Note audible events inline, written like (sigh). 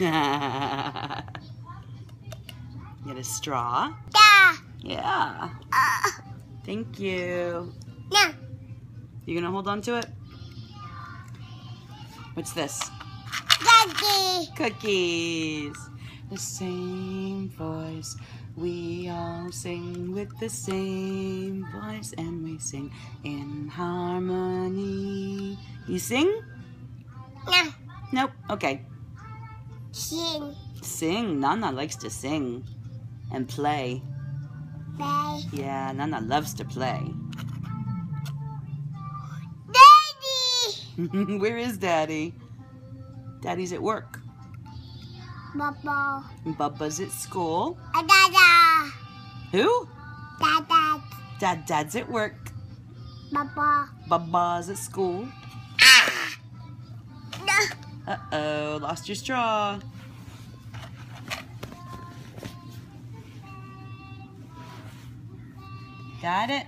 (laughs) Get a straw. Yeah. Yeah. Uh, Thank you. Yeah. You gonna hold on to it? What's this? Daddy. Cookies. The same voice. We all sing with the same voice and we sing in harmony. You sing? No. Nope. Okay. Shin. Sing. Nana likes to sing and play. Bay. Yeah, Nana loves to play. Daddy. (laughs) Where is Daddy? Daddy's at work. Bubble. And Bubba's at school. Dada. Who? Dada. Dad. Dad's at work. Bubble. Bubba's at school. No. Uh oh, lost your straw. Got it?